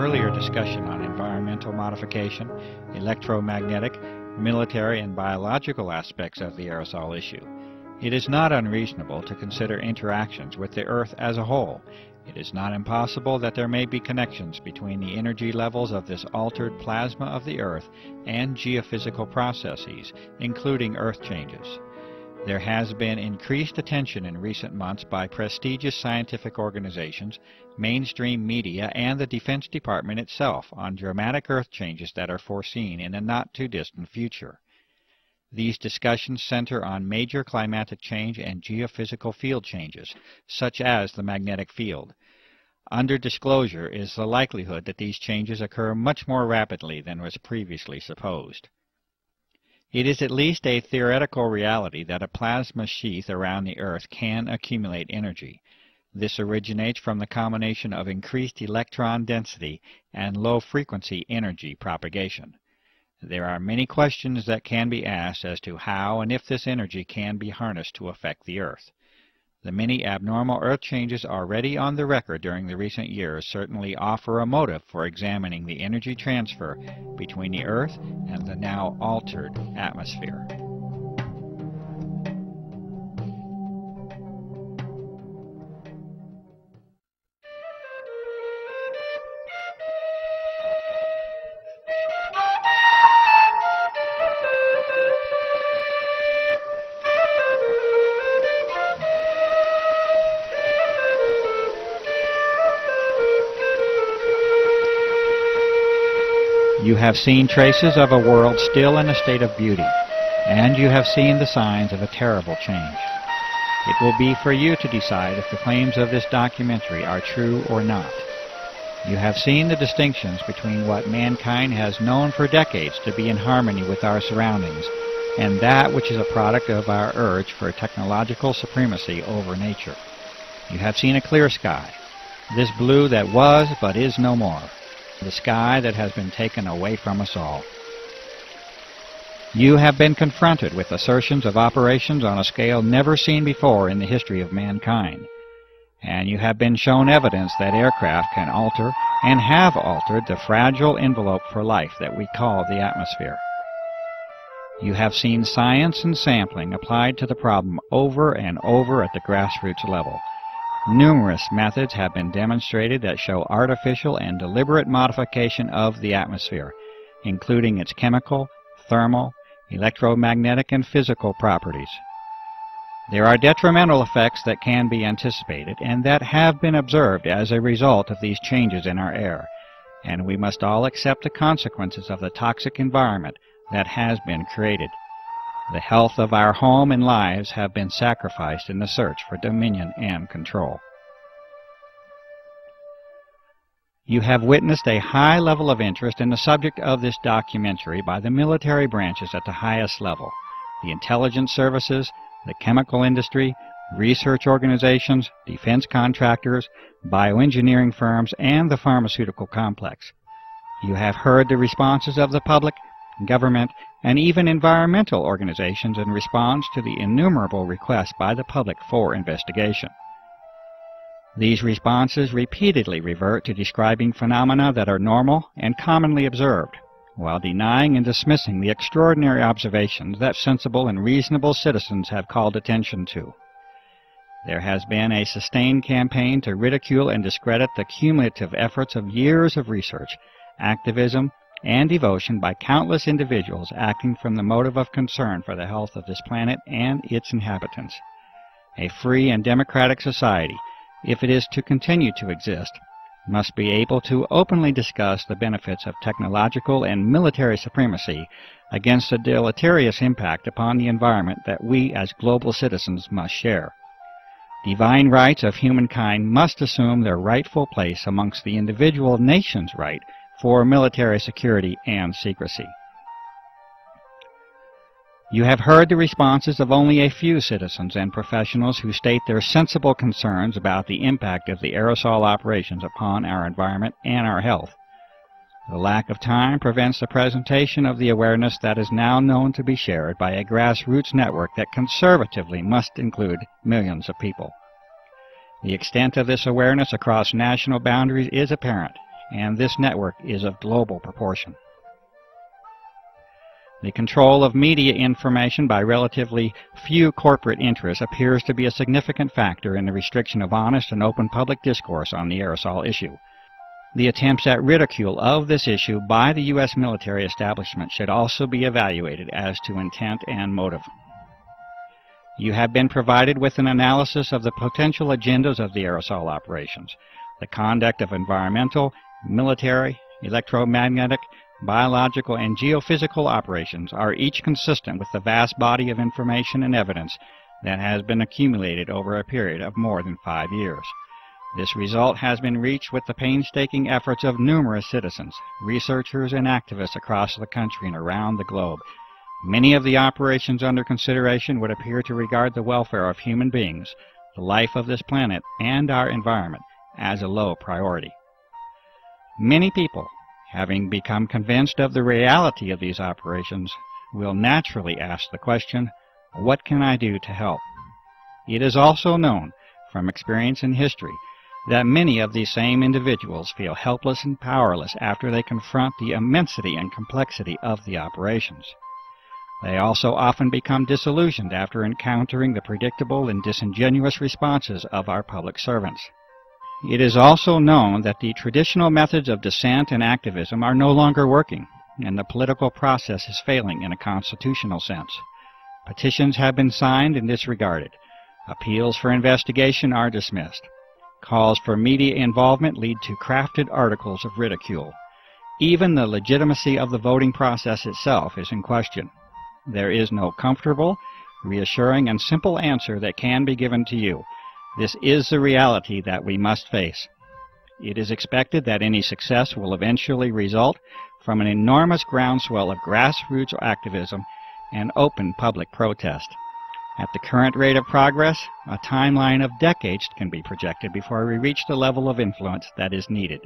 earlier discussion on environmental modification, electromagnetic, military, and biological aspects of the aerosol issue, it is not unreasonable to consider interactions with the Earth as a whole. It is not impossible that there may be connections between the energy levels of this altered plasma of the Earth and geophysical processes, including Earth changes. There has been increased attention in recent months by prestigious scientific organizations, mainstream media, and the Defense Department itself on dramatic Earth changes that are foreseen in a not too distant future. These discussions center on major climatic change and geophysical field changes, such as the magnetic field. Under disclosure is the likelihood that these changes occur much more rapidly than was previously supposed. It is at least a theoretical reality that a plasma sheath around the Earth can accumulate energy. This originates from the combination of increased electron density and low-frequency energy propagation. There are many questions that can be asked as to how and if this energy can be harnessed to affect the Earth. The many abnormal Earth changes already on the record during the recent years certainly offer a motive for examining the energy transfer between the Earth and the now altered atmosphere. Have seen traces of a world still in a state of beauty, and you have seen the signs of a terrible change. It will be for you to decide if the claims of this documentary are true or not. You have seen the distinctions between what mankind has known for decades to be in harmony with our surroundings and that which is a product of our urge for technological supremacy over nature. You have seen a clear sky, this blue that was but is no more the sky that has been taken away from us all. You have been confronted with assertions of operations on a scale never seen before in the history of mankind, and you have been shown evidence that aircraft can alter and have altered the fragile envelope for life that we call the atmosphere. You have seen science and sampling applied to the problem over and over at the grassroots level, Numerous methods have been demonstrated that show artificial and deliberate modification of the atmosphere, including its chemical, thermal, electromagnetic, and physical properties. There are detrimental effects that can be anticipated and that have been observed as a result of these changes in our air, and we must all accept the consequences of the toxic environment that has been created. The health of our home and lives have been sacrificed in the search for dominion and control. You have witnessed a high level of interest in the subject of this documentary by the military branches at the highest level, the intelligence services, the chemical industry, research organizations, defense contractors, bioengineering firms, and the pharmaceutical complex. You have heard the responses of the public government, and even environmental organizations in response to the innumerable requests by the public for investigation. These responses repeatedly revert to describing phenomena that are normal and commonly observed, while denying and dismissing the extraordinary observations that sensible and reasonable citizens have called attention to. There has been a sustained campaign to ridicule and discredit the cumulative efforts of years of research, activism, and devotion by countless individuals acting from the motive of concern for the health of this planet and its inhabitants. A free and democratic society, if it is to continue to exist, must be able to openly discuss the benefits of technological and military supremacy against the deleterious impact upon the environment that we as global citizens must share. Divine rights of humankind must assume their rightful place amongst the individual nation's right for military security and secrecy. You have heard the responses of only a few citizens and professionals who state their sensible concerns about the impact of the aerosol operations upon our environment and our health. The lack of time prevents the presentation of the awareness that is now known to be shared by a grassroots network that conservatively must include millions of people. The extent of this awareness across national boundaries is apparent, and this network is of global proportion. The control of media information by relatively few corporate interests appears to be a significant factor in the restriction of honest and open public discourse on the aerosol issue. The attempts at ridicule of this issue by the U.S. military establishment should also be evaluated as to intent and motive. You have been provided with an analysis of the potential agendas of the aerosol operations, the conduct of environmental, military, electromagnetic, biological, and geophysical operations are each consistent with the vast body of information and evidence that has been accumulated over a period of more than five years. This result has been reached with the painstaking efforts of numerous citizens, researchers, and activists across the country and around the globe. Many of the operations under consideration would appear to regard the welfare of human beings, the life of this planet, and our environment as a low priority. Many people having become convinced of the reality of these operations, will naturally ask the question, what can I do to help? It is also known from experience in history that many of these same individuals feel helpless and powerless after they confront the immensity and complexity of the operations. They also often become disillusioned after encountering the predictable and disingenuous responses of our public servants. It is also known that the traditional methods of dissent and activism are no longer working, and the political process is failing in a constitutional sense. Petitions have been signed and disregarded. Appeals for investigation are dismissed. Calls for media involvement lead to crafted articles of ridicule. Even the legitimacy of the voting process itself is in question. There is no comfortable, reassuring, and simple answer that can be given to you. This is the reality that we must face. It is expected that any success will eventually result from an enormous groundswell of grassroots activism and open public protest. At the current rate of progress, a timeline of decades can be projected before we reach the level of influence that is needed.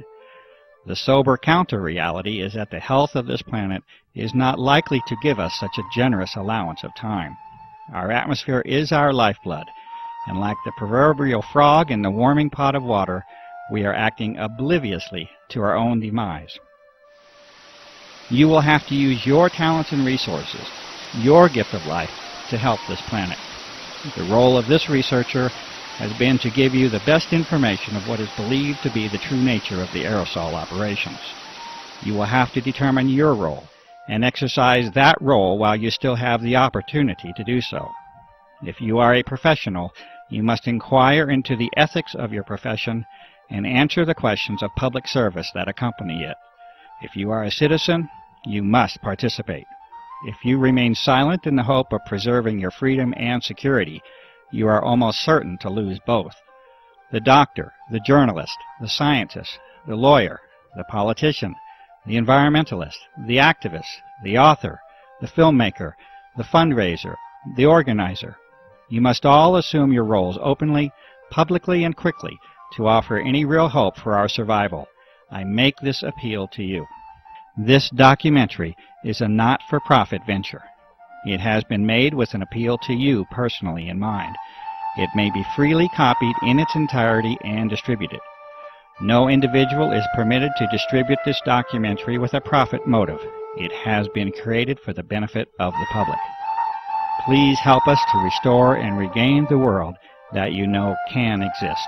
The sober counter-reality is that the health of this planet is not likely to give us such a generous allowance of time. Our atmosphere is our lifeblood, and like the proverbial frog in the warming pot of water, we are acting obliviously to our own demise. You will have to use your talents and resources, your gift of life, to help this planet. The role of this researcher has been to give you the best information of what is believed to be the true nature of the aerosol operations. You will have to determine your role and exercise that role while you still have the opportunity to do so. If you are a professional, you must inquire into the ethics of your profession and answer the questions of public service that accompany it. If you are a citizen, you must participate. If you remain silent in the hope of preserving your freedom and security, you are almost certain to lose both. The doctor, the journalist, the scientist, the lawyer, the politician, the environmentalist, the activist, the author, the filmmaker, the fundraiser, the organizer, you must all assume your roles openly, publicly, and quickly to offer any real hope for our survival. I make this appeal to you. This documentary is a not-for-profit venture. It has been made with an appeal to you personally in mind. It may be freely copied in its entirety and distributed. No individual is permitted to distribute this documentary with a profit motive. It has been created for the benefit of the public. Please help us to restore and regain the world that you know can exist.